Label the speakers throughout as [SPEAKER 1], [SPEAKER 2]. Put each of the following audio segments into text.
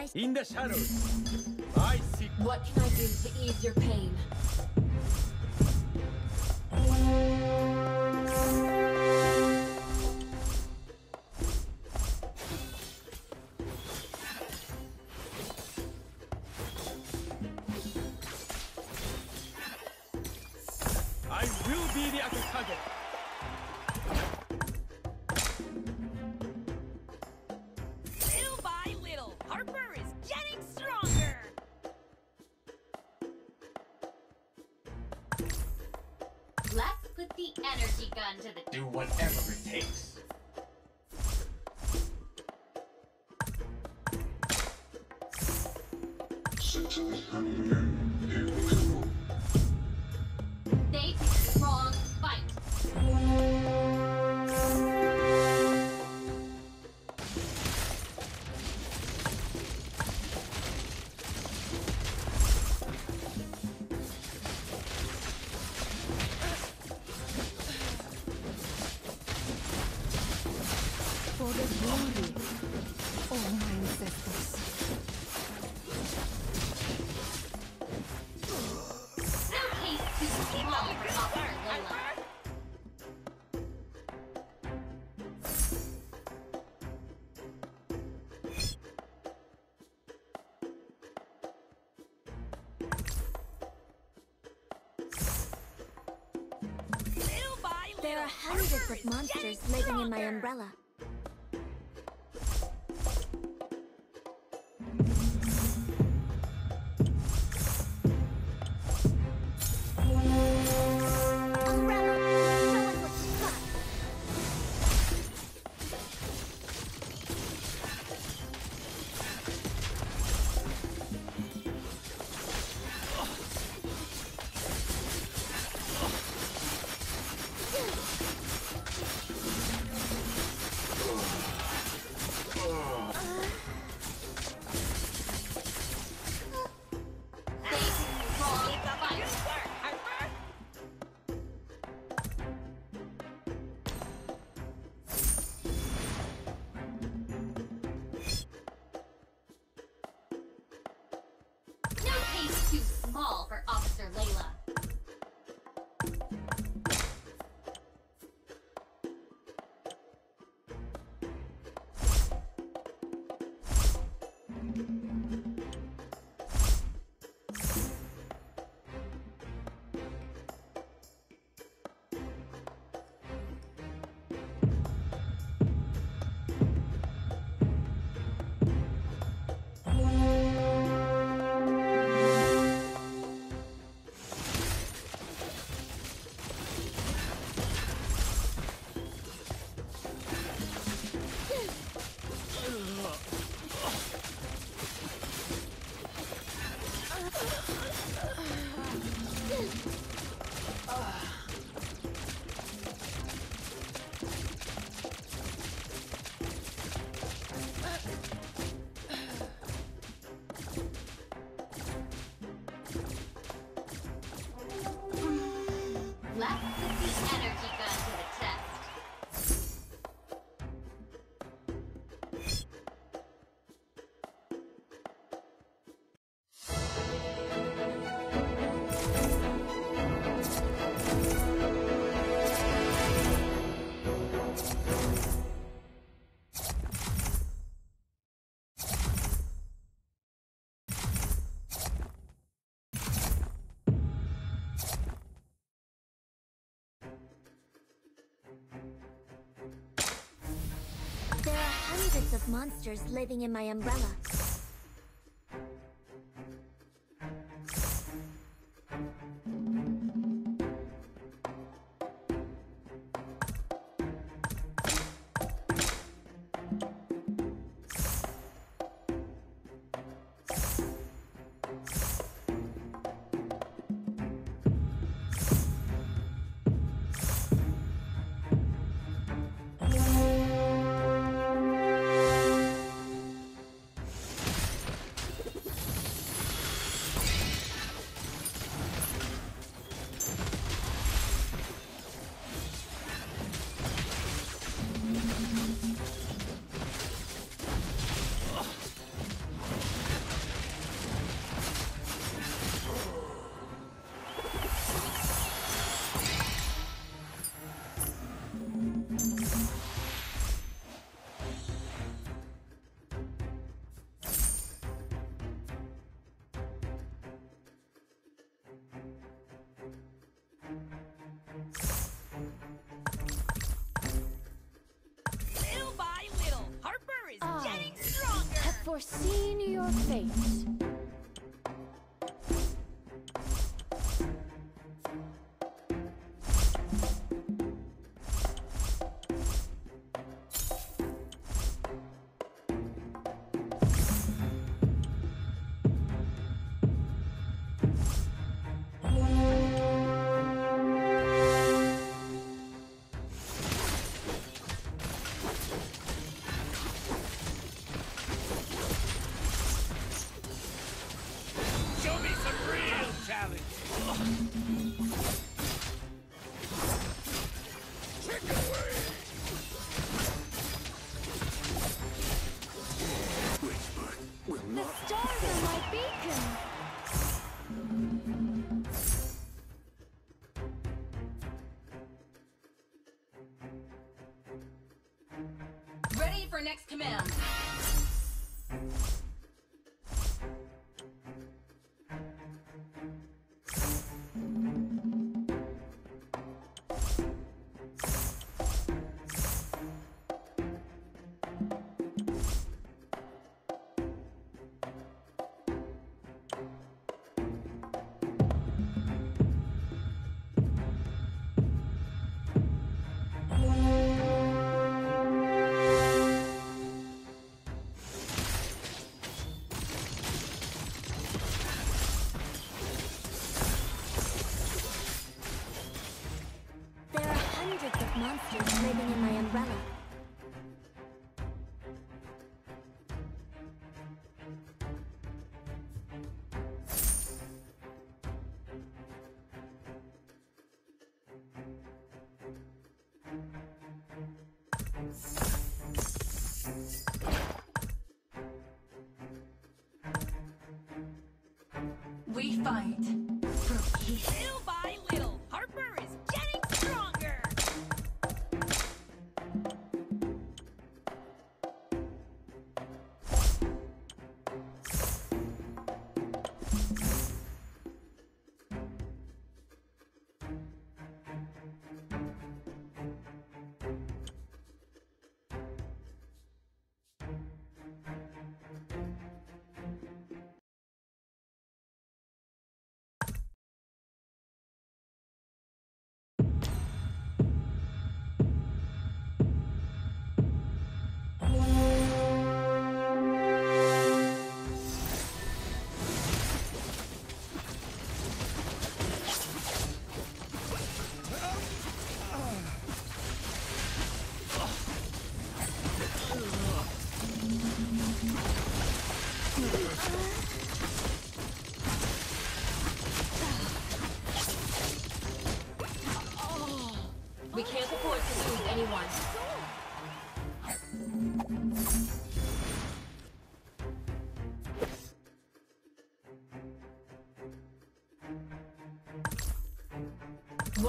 [SPEAKER 1] want to be my
[SPEAKER 2] In the shadows, I seek
[SPEAKER 3] What can I do to ease your pain?
[SPEAKER 2] I will be the target.
[SPEAKER 3] Energy gun to the
[SPEAKER 4] Do whatever it takes.
[SPEAKER 1] There are hundreds of monsters living in my. Umbrella, hundreds of monsters living in my umbrella.
[SPEAKER 5] seen your
[SPEAKER 6] face. fight.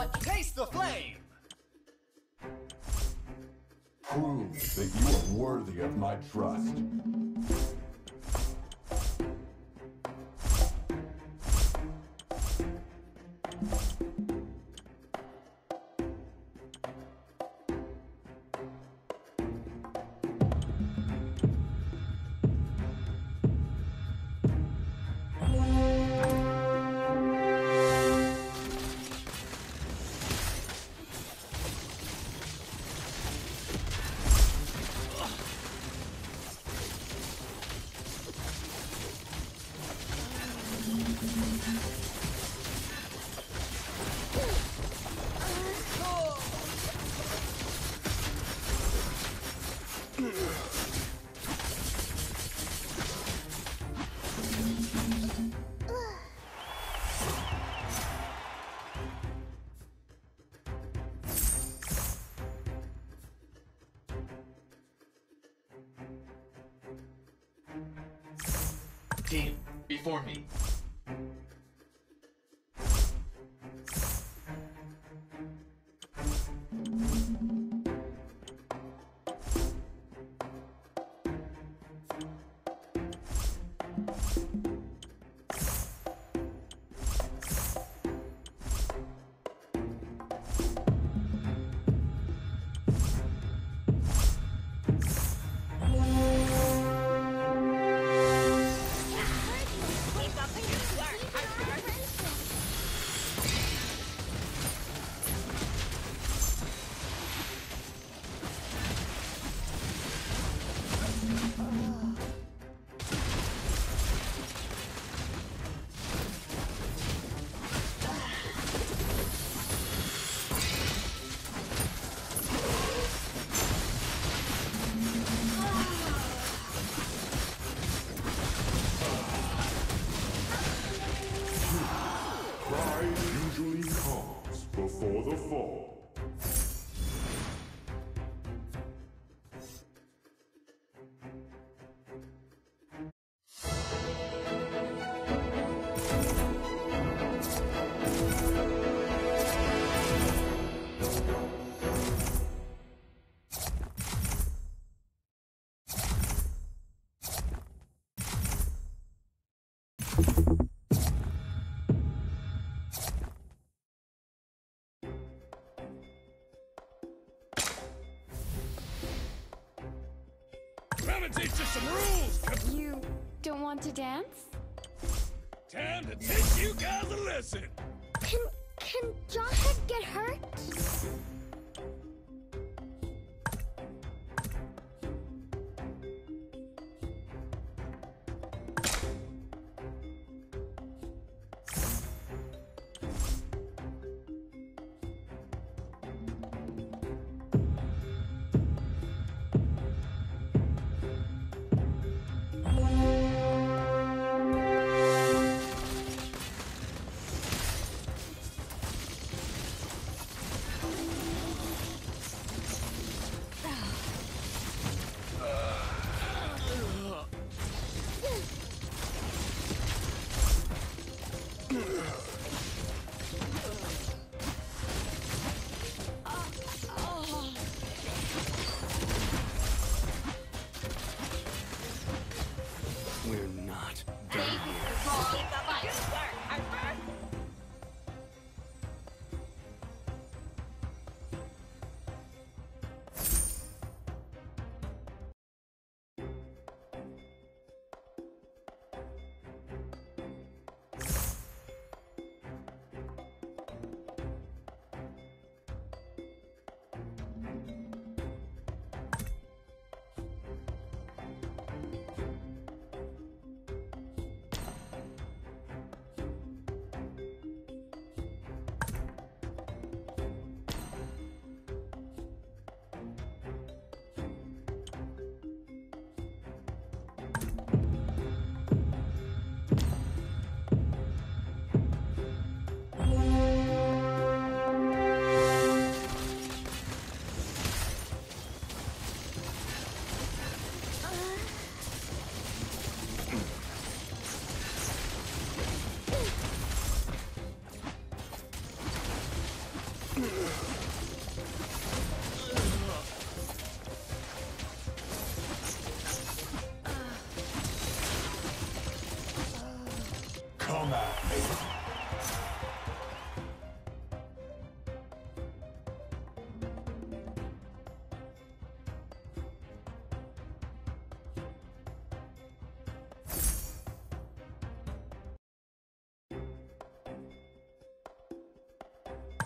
[SPEAKER 3] what
[SPEAKER 7] Taste the flame!
[SPEAKER 8] Prove that you are worthy of my trust.
[SPEAKER 9] for me.
[SPEAKER 2] You some rules.
[SPEAKER 6] You don't want to dance?
[SPEAKER 2] Time to teach you guys a lesson.
[SPEAKER 4] Can can Jawhead get hurt?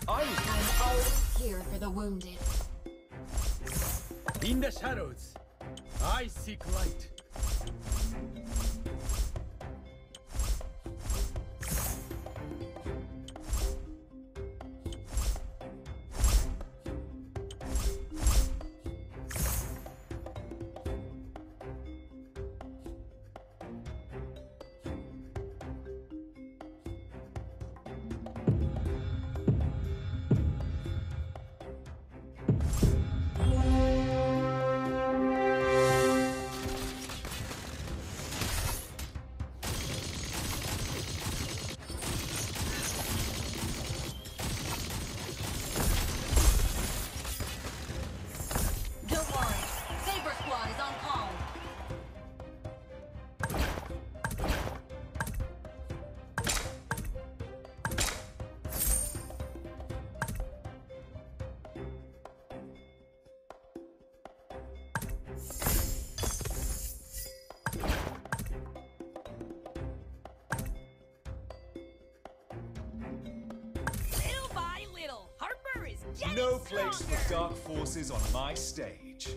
[SPEAKER 3] I'm always here for the wounded.
[SPEAKER 2] In the shadows, I seek light.
[SPEAKER 7] Dark forces on my stage.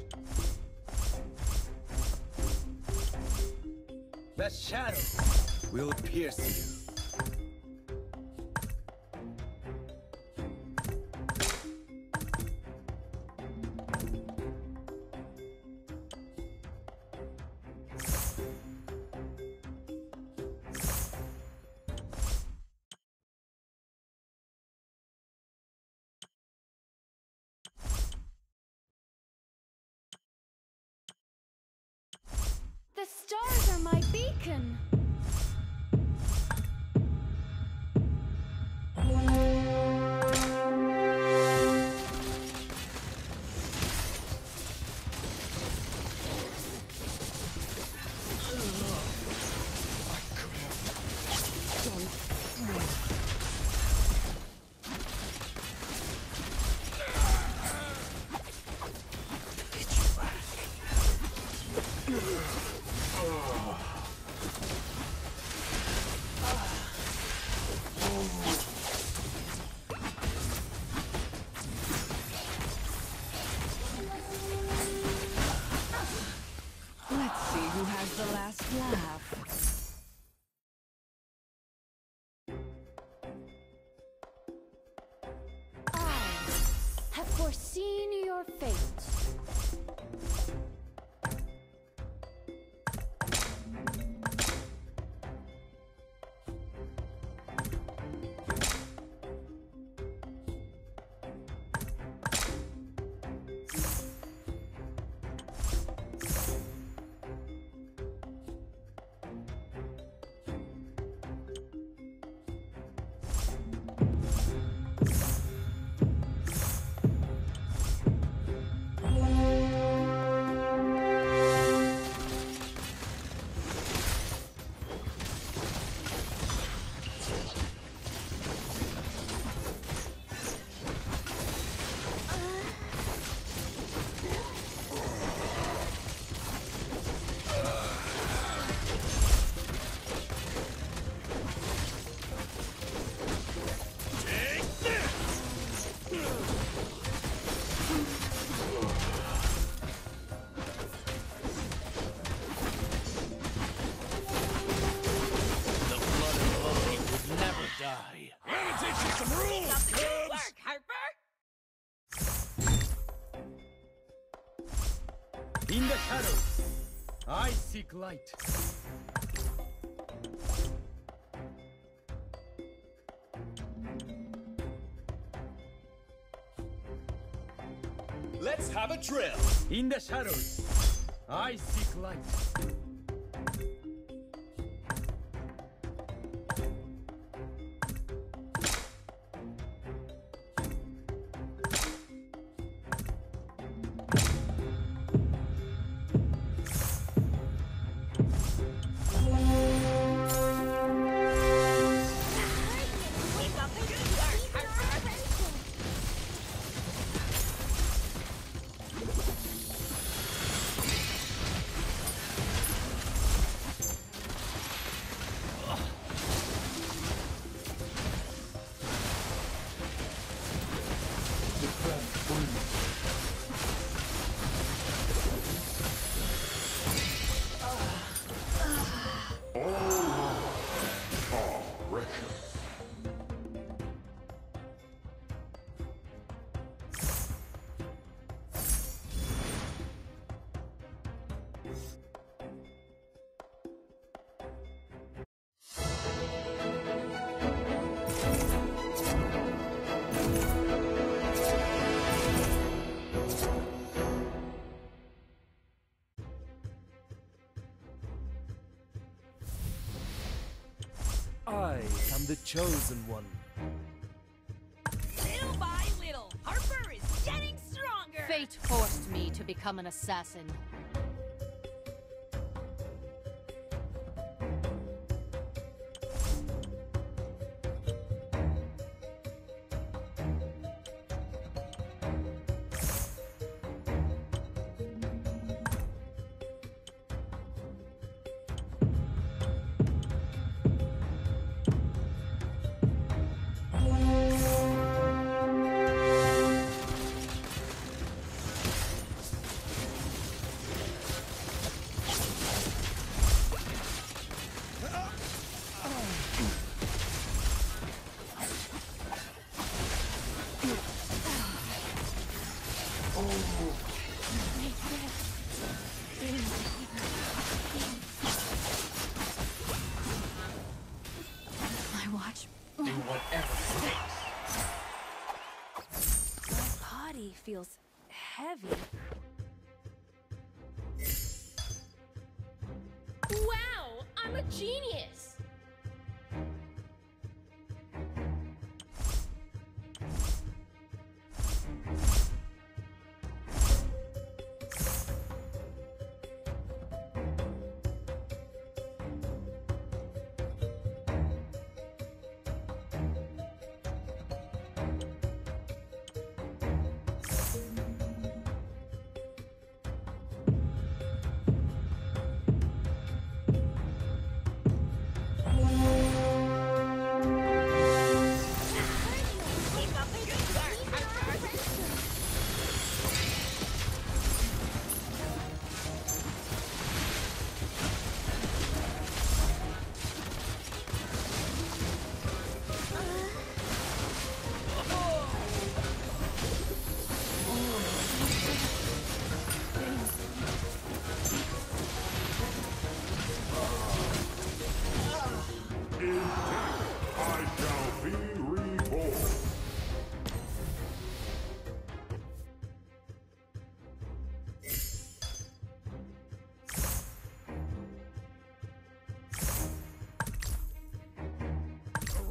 [SPEAKER 2] The shadow will pierce you.
[SPEAKER 6] The stars are my beacon.
[SPEAKER 2] Oh.
[SPEAKER 10] In the shadows, I seek light.
[SPEAKER 7] Let's have a drill.
[SPEAKER 10] In the shadows, I seek light. I am the chosen one.
[SPEAKER 2] Little by little, Harper is getting stronger!
[SPEAKER 6] Fate forced me to become an assassin.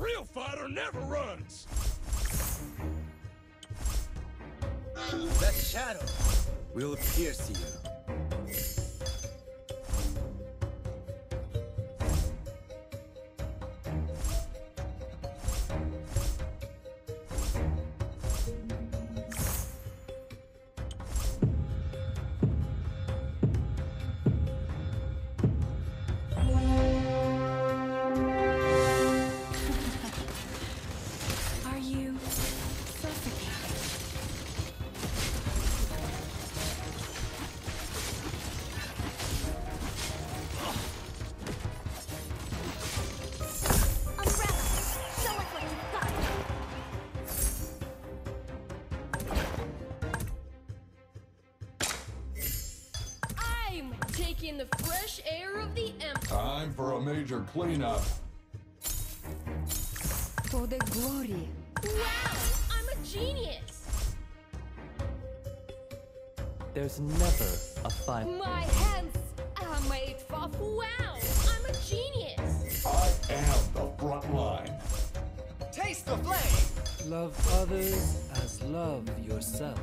[SPEAKER 11] Real fighter never runs.
[SPEAKER 1] That shadow will pierce you.
[SPEAKER 8] Major cleanup.
[SPEAKER 6] For the glory.
[SPEAKER 12] Wow, I'm a genius.
[SPEAKER 7] There's never a final.
[SPEAKER 12] My hands are made for wow. I'm a genius.
[SPEAKER 8] I am the front line.
[SPEAKER 1] Taste the flame!
[SPEAKER 7] Love others as love yourself.